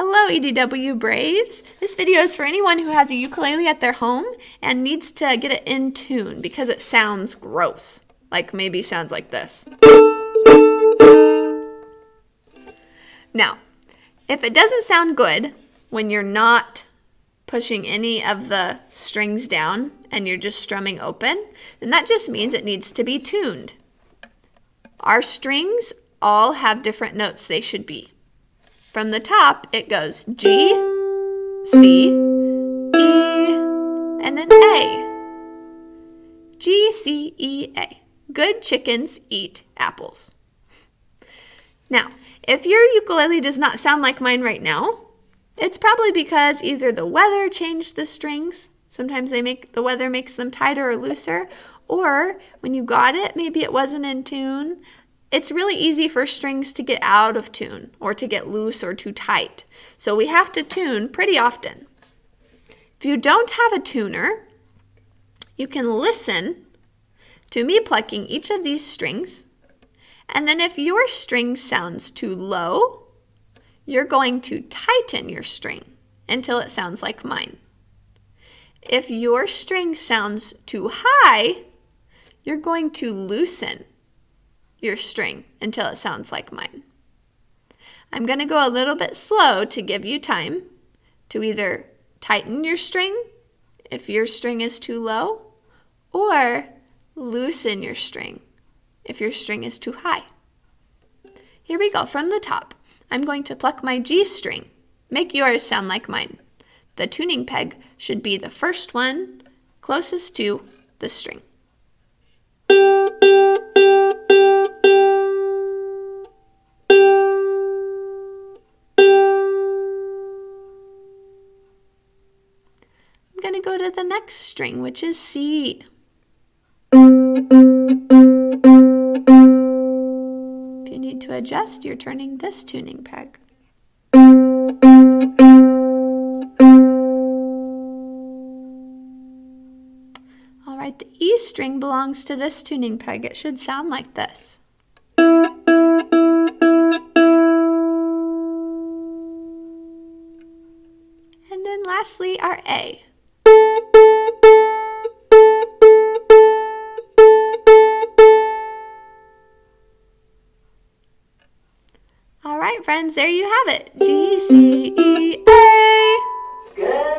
Hello EDW Braves! This video is for anyone who has a ukulele at their home and needs to get it in tune because it sounds gross. Like maybe sounds like this. Now, if it doesn't sound good when you're not pushing any of the strings down and you're just strumming open, then that just means it needs to be tuned. Our strings all have different notes they should be. From the top, it goes G, C, E, and then A. G, C, E, A. Good chickens eat apples. Now, if your ukulele does not sound like mine right now, it's probably because either the weather changed the strings, sometimes they make the weather makes them tighter or looser, or when you got it, maybe it wasn't in tune. It's really easy for strings to get out of tune or to get loose or too tight. So we have to tune pretty often. If you don't have a tuner, you can listen to me plucking each of these strings. And then if your string sounds too low, you're going to tighten your string until it sounds like mine. If your string sounds too high, you're going to loosen your string until it sounds like mine. I'm going to go a little bit slow to give you time to either tighten your string if your string is too low or loosen your string if your string is too high. Here we go from the top. I'm going to pluck my G string. Make yours sound like mine. The tuning peg should be the first one closest to the string. Going to go to the next string, which is C. If you need to adjust, you're turning this tuning peg. All right, the E string belongs to this tuning peg. It should sound like this. And then lastly, our A. All right, friends, there you have it. G, C, E, A. Good.